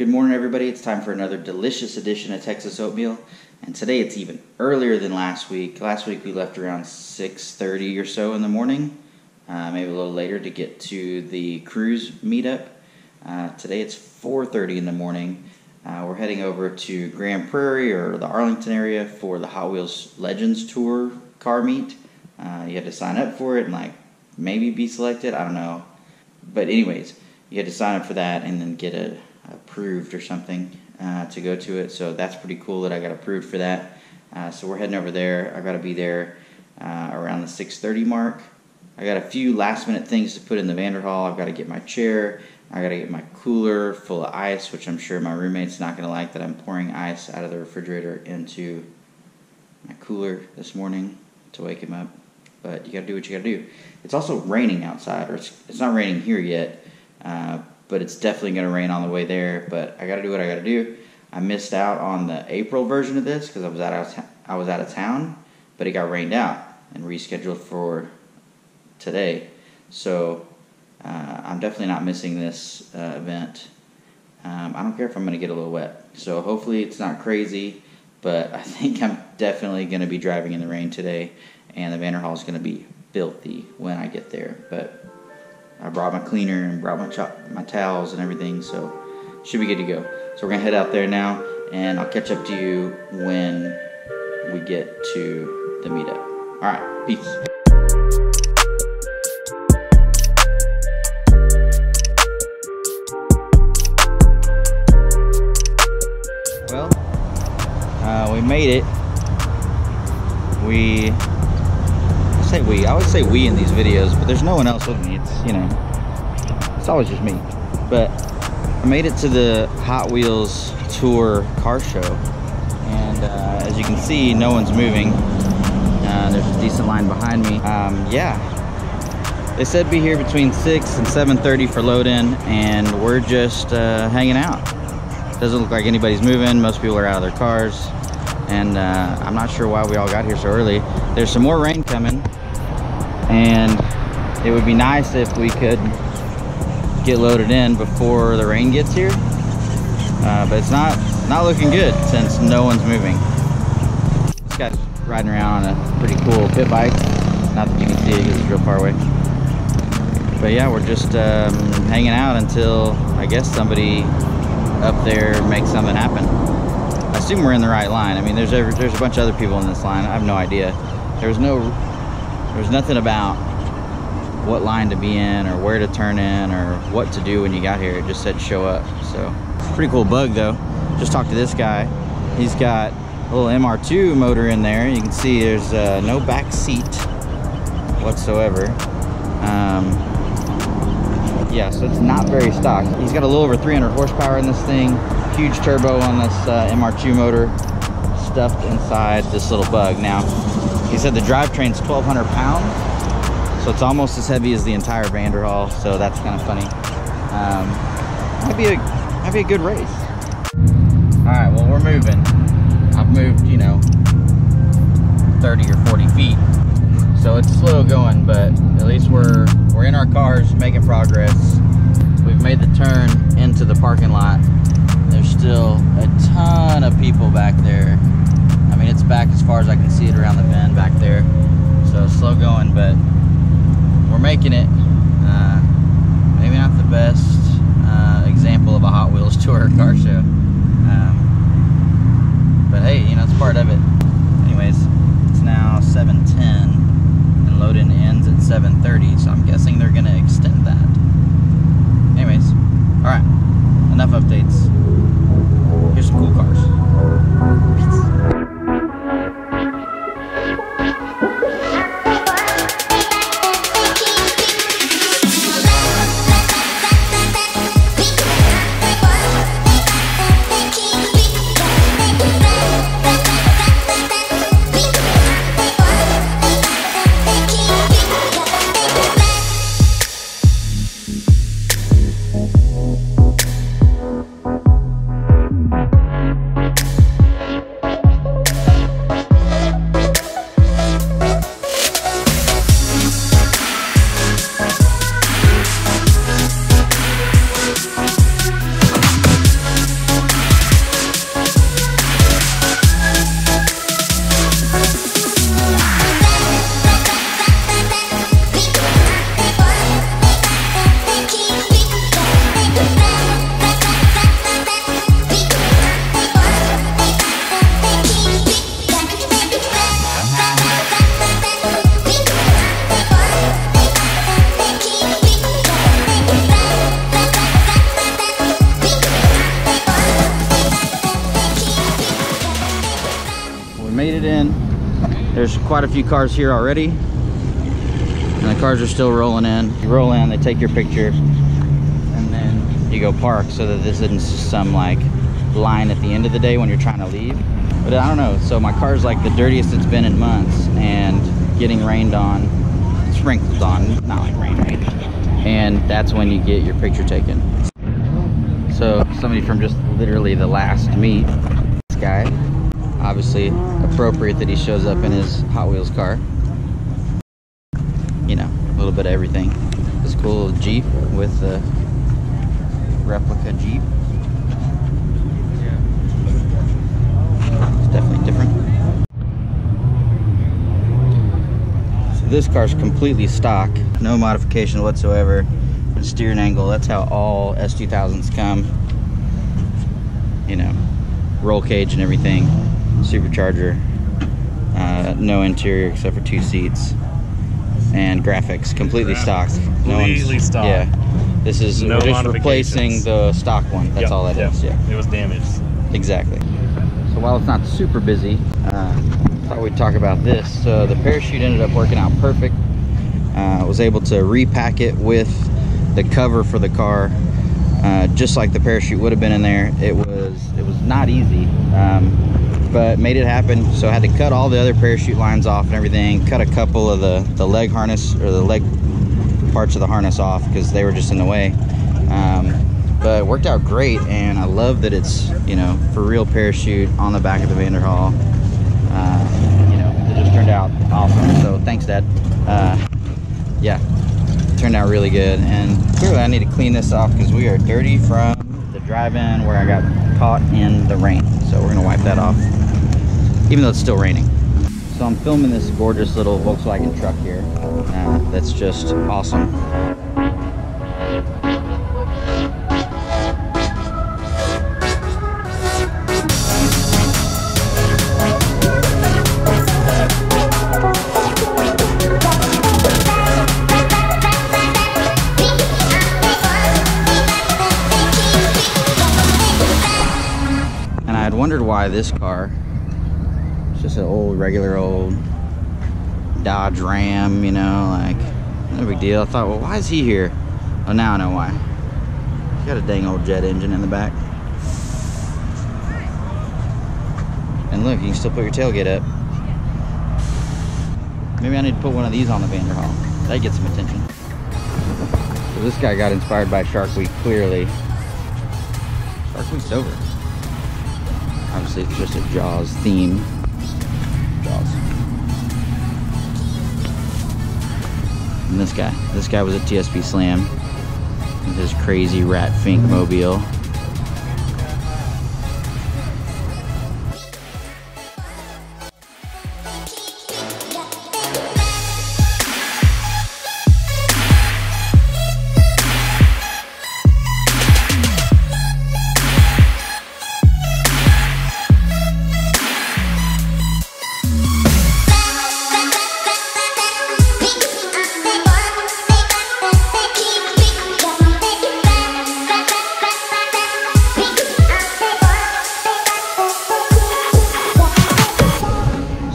Good morning, everybody. It's time for another delicious edition of Texas Oatmeal, and today it's even earlier than last week. Last week we left around 6:30 or so in the morning, uh, maybe a little later to get to the cruise meetup. Uh, today it's 4:30 in the morning. Uh, we're heading over to Grand Prairie or the Arlington area for the Hot Wheels Legends Tour car meet. Uh, you had to sign up for it and like maybe be selected. I don't know, but anyways, you had to sign up for that and then get a approved or something uh, to go to it. So that's pretty cool that I got approved for that. Uh, so we're heading over there. I got to be there uh, around the 6:30 mark. I got a few last minute things to put in the Vanderhall. I've got to get my chair. I got to get my cooler full of ice, which I'm sure my roommate's not going to like that I'm pouring ice out of the refrigerator into my cooler this morning to wake him up. But you got to do what you got to do. It's also raining outside, or it's, it's not raining here yet, uh, but it's definitely going to rain on the way there. But I got to do what I got to do. I missed out on the April version of this because I was out of I was out of town, but it got rained out and rescheduled for today. So uh, I'm definitely not missing this uh, event. Um, I don't care if I'm going to get a little wet. So hopefully it's not crazy, but I think I'm definitely going to be driving in the rain today, and the Vanderhall is going to be filthy when I get there. But I brought my cleaner and brought my cho- my towels and everything, so should be good to go. So we're gonna head out there now, and I'll catch up to you when we get to the meetup. All right, peace. Well, uh, we made it. We say we. I always say we in these videos, but there's no one else with me. It's, you know, it's always just me. But I made it to the Hot Wheels Tour car show. And uh, as you can see, no one's moving. Uh, there's a decent line behind me. Um, yeah, they said be here between 6 and 7.30 for load-in, and we're just uh, hanging out. Doesn't look like anybody's moving. Most people are out of their cars. And uh, I'm not sure why we all got here so early. There's some more rain coming and it would be nice if we could get loaded in before the rain gets here. Uh, but it's not not looking good since no one's moving. This guy's riding around on a pretty cool pit bike. Not that you can see it because it's real far away. But yeah we're just um, hanging out until I guess somebody up there makes something happen. I assume we're in the right line. I mean there's a, there's a bunch of other people in this line. I have no idea. There was no there's nothing about what line to be in or where to turn in or what to do when you got here. It just said show up. So pretty cool bug though. Just talked to this guy. He's got a little MR2 motor in there. You can see there's uh, no back seat whatsoever. Um, yeah, so it's not very stock. He's got a little over 300 horsepower in this thing. Huge turbo on this uh, MR2 motor stuffed inside this little bug. Now, he said the drivetrain's 1,200 pounds, so it's almost as heavy as the entire Vanderhall. So that's kind of funny. Um, might be a might be a good race. All right, well we're moving. I've moved, you know, 30 or 40 feet, so it's slow going, but at least we're we're in our cars, making progress. We've made the turn into the parking lot. There's still a ton of people back there it's back as far as I can see it around the bend back there. So slow going, but we're making it. Uh, maybe not the best uh, example of a Hot Wheels tour car show. Um, but hey, you know, it's part of it. Anyways, it's now 7.10 and load-in ends at 7.30, so I'm guessing they're going to extend that. Anyways, all right, enough updates. Here's some cool cars. There's quite a few cars here already. And the cars are still rolling in. You roll in, they take your picture, and then you go park so that this isn't some like line at the end of the day when you're trying to leave. But I don't know, so my car's like the dirtiest it's been in months and getting rained on, sprinkled on, not like rain rain. And that's when you get your picture taken. So somebody from just literally the last meet, this guy, obviously appropriate that he shows up in his Hot Wheels car. You know, a little bit of everything. This cool Jeep with the replica Jeep. It's definitely different. So this car's completely stock, no modification whatsoever. And steering angle, that's how all S2000s come. You know, roll cage and everything supercharger uh, no interior except for two seats and graphics completely stock no Completely stock. yeah this is No we're just replacing modifications. the stock one that's Yep, all that yep. is. yeah It was damaged. exactly so while it's not super busy uh, thought we'd talk about this so the parachute ended up working out perfect uh, was able to repack it with the cover for the car uh, just like the parachute would have been in there it was it was not easy um, but made it happen. So I had to cut all the other parachute lines off and everything cut a couple of the the leg harness or the leg parts of the harness off because they were just in the way. Um, but it worked out great and I love that it's you know for real parachute on the back of the Vanderhall uh, you know it just turned out awesome. So thanks dad. Uh, yeah turned out really good. And clearly I need to clean this off because we are dirty from drive-in where I got caught in the rain. So we're gonna wipe that off even though it's still raining. So I'm filming this gorgeous little Volkswagen truck here. Uh, that's just awesome This car. It's just an old regular old Dodge Ram you know like no big deal. I thought well why is he here? Oh now I know why. He's got a dang old jet engine in the back. And look you can still put your tailgate up. Maybe I need to put one of these on the Vanderhall that gets some attention. So this guy got inspired by Shark Week clearly. Shark Week's over Obviously, it's just a Jaws theme. Jaws. And this guy. This guy was a TSP Slam with his crazy Rat Fink mobile.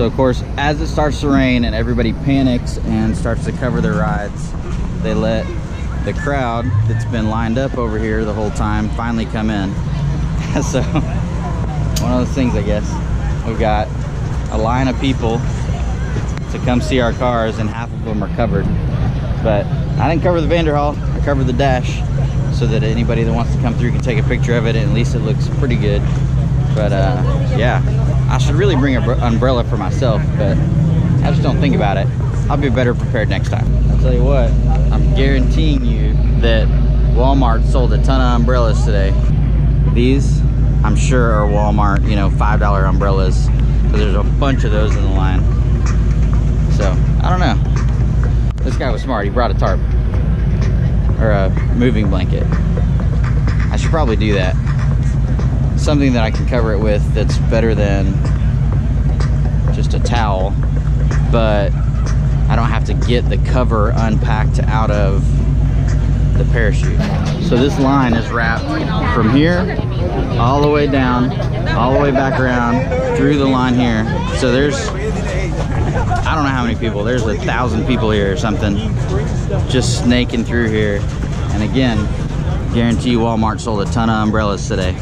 So of course, as it starts to rain and everybody panics and starts to cover their rides, they let the crowd that's been lined up over here the whole time finally come in. so one of those things, I guess. We've got a line of people to come see our cars and half of them are covered. But I didn't cover the Vanderhall, I covered the dash so that anybody that wants to come through can take a picture of it and at least it looks pretty good. But uh, yeah, I should really bring an umbrella for myself, but I just don't think about it. I'll be better prepared next time. I'll tell you what, I'm guaranteeing you that Walmart sold a ton of umbrellas today. These, I'm sure are Walmart, you know, $5 umbrellas. Because there's a bunch of those in the line. So, I don't know. This guy was smart. He brought a tarp. Or a moving blanket. I should probably do that something that I can cover it with that's better than just a towel, but I don't have to get the cover unpacked out of the parachute. So this line is wrapped from here all the way down, all the way back around through the line here. So there's I don't know how many people. There's a thousand people here or something, just snaking through here. And again, guarantee Walmart sold a ton of umbrellas today.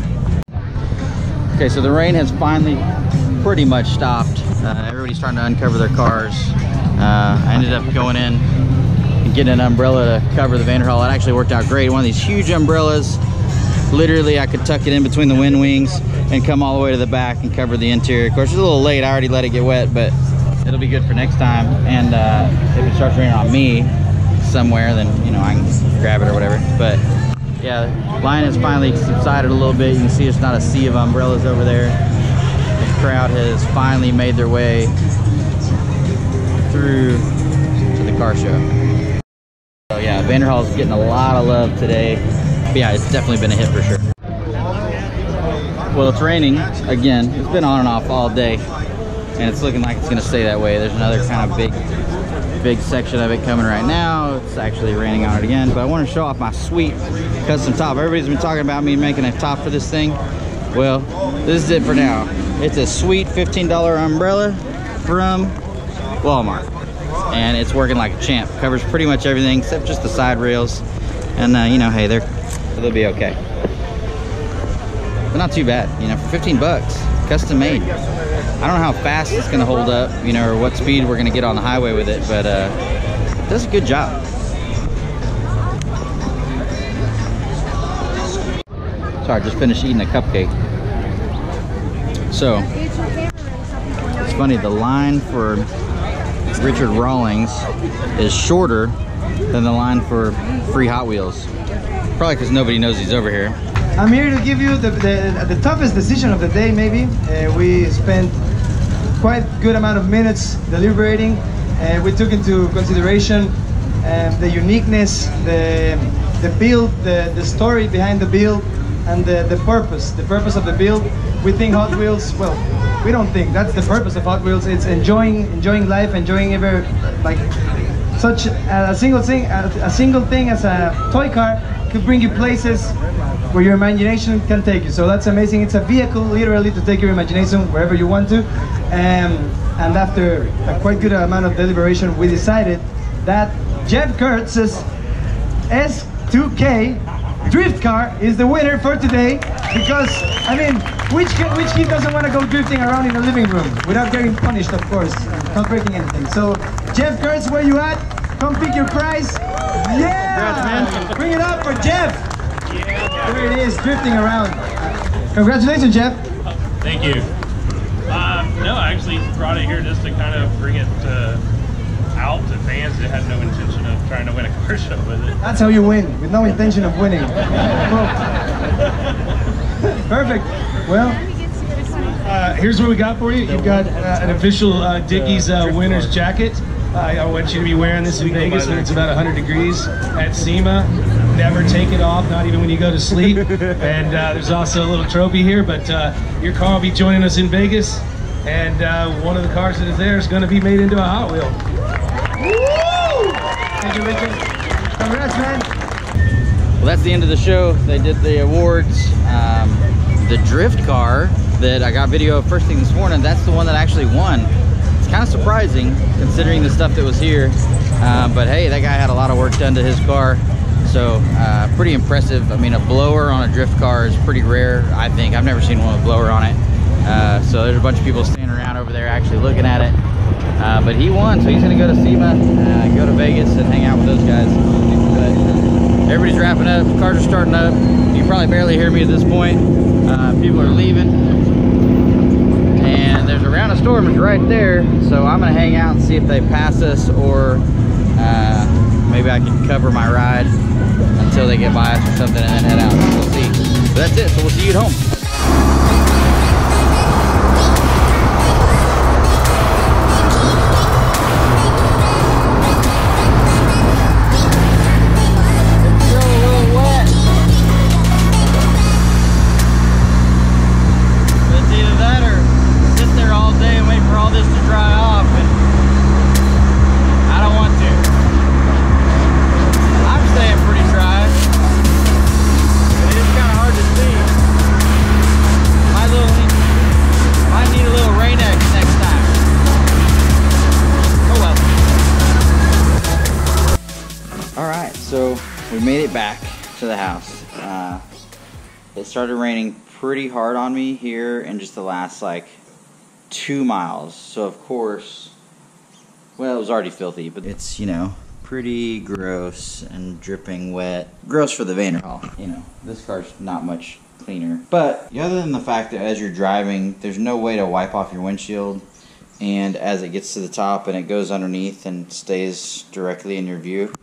Okay, so the rain has finally pretty much stopped. Uh, everybody's starting to uncover their cars. Uh, I ended up going in and getting an umbrella to cover the Vanderhall. It actually worked out great. One of these huge umbrellas. Literally, I could tuck it in between the wind wings and come all the way to the back and cover the interior. Of course, it's a little late. I already let it get wet, but it'll be good for next time. And uh, if it starts raining on me somewhere, then, you know, I can grab it or whatever. But yeah, line has finally subsided a little bit. You can see it's not a sea of umbrellas over there. The crowd has finally made their way through to the car show. So yeah, Vanderhall's getting a lot of love today. But yeah, it's definitely been a hit for sure. Well, it's raining again. It's been on and off all day, and it's looking like it's gonna stay that way. There's another kind of big, big section of it coming right now. It's actually raining on it again, but I want to show off my sweet custom top. Everybody's been talking about me making a top for this thing. Well, this is it for now. It's a sweet $15 umbrella from Walmart, and it's working like a champ. Covers pretty much everything except just the side rails, and uh, you know, hey, they're they'll be okay but not too bad you know for 15 bucks custom made i don't know how fast it's going to hold up you know or what speed we're going to get on the highway with it but uh it does a good job. Sorry just finished eating a cupcake. So it's funny the line for richard rawlings is shorter than the line for free hot wheels. Probably because nobody knows he's over here. I'm here to give you the, the, the toughest decision of the day, maybe. Uh, we spent quite good amount of minutes deliberating. and we took into consideration um, the uniqueness, the, the build, the, the story behind the build, and the, the purpose, the purpose of the build. We think Hot Wheels, well, we don't think, that's the purpose of Hot Wheels. It's enjoying, enjoying life, enjoying ever, like, such a, a single thing, a, a single thing as a toy car could bring you places where your imagination can take you. So that's amazing. It's a vehicle literally to take your imagination wherever you want to. Um, and after a quite good amount of deliberation, we decided that Jeff Kurtz's S2K drift car is the winner for today because I mean which kid, which kid doesn't want to go drifting around in the living room without getting punished of course not breaking anything so Jeff Kurtz where you at come pick your prize yeah Congrats, bring it up for Jeff there it is, drifting around. Congratulations, Jeff. Thank you. No, I actually brought it here just to kind of bring it uh, out to fans that had no intention of trying to win a car show with it. That's how you win, with no intention of winning. Perfect. Well, Uh, here's what we got for you. You've got uh, an official uh, Dickies uh, winner's jacket. Uh, I want you to be wearing this in Vegas when it's about 100 degrees at SEMA. Never take it off, not even when you go to sleep. and uh, there's also a little trophy here, but uh, your car will be joining us in Vegas. And uh, one of the cars that is there is going to be made into a Hot Wheel. thank you, Richard. Congrats, man. Well, that's the end of the show. They did the awards. Um, the drift car that I got video of first thing this morning, that's the one that actually won. It's kind of surprising considering the stuff that was here. Uh, but hey, that guy had a lot of work done to his car. So uh, pretty impressive. I mean, a blower on a drift car is pretty rare, I think. I've never seen one with a blower on it. Uh, so there's a bunch of people standing around over there actually looking at it. Uh, but he won, so he's gonna go to SEMA, uh, go to Vegas and hang out with those guys. But everybody's wrapping up, cars are starting up. You probably barely hear me at this point. Uh, people are leaving. And there's a round of storms right there, so I'm gonna hang out and see if they pass us or uh, maybe I can cover my ride until they get by us or something and then head out. We'll see. But that's it, so we'll see you at home. Started raining pretty hard on me here in just the last like two miles. So of course, well, it was already filthy, but it's you know pretty gross and dripping wet. Gross for the Vanderhall. You know, this car's not much cleaner. But other than the fact that as you're driving, there's no way to wipe off your windshield. And as it gets to the top and it goes underneath and stays directly in your view,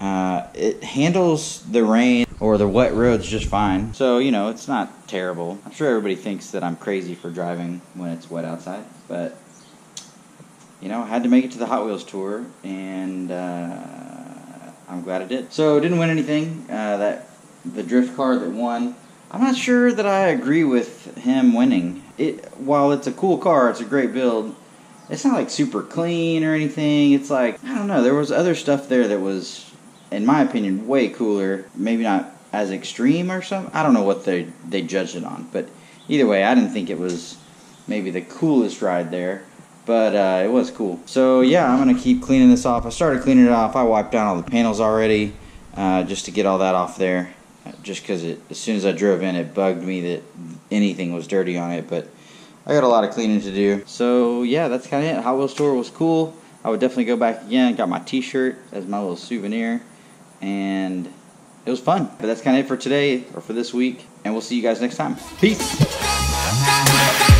uh, it handles the rain or the wet roads just fine. So, you know, it's not terrible. I'm sure everybody thinks that I'm crazy for driving when it's wet outside, but, you know, I had to make it to the Hot Wheels tour, and uh, I'm glad I did. So, didn't win anything. Uh, that The drift car that won, I'm not sure that I agree with him winning. It While it's a cool car, it's a great build, it's not like super clean or anything. It's like, I don't know, there was other stuff there that was in my opinion, way cooler. Maybe not as extreme or something. I don't know what they they judged it on, but either way, I didn't think it was maybe the coolest ride there, but uh, it was cool. So yeah, I'm gonna keep cleaning this off. I started cleaning it off. I wiped down all the panels already, uh, just to get all that off there. Just because as soon as I drove in, it bugged me that anything was dirty on it, but. I got a lot of cleaning to do. So yeah, that's kind of it. Hot Wheels tour was cool. I would definitely go back again. Got my T-shirt as my little souvenir and it was fun. But that's kind of it for today or for this week, and we'll see you guys next time. Peace.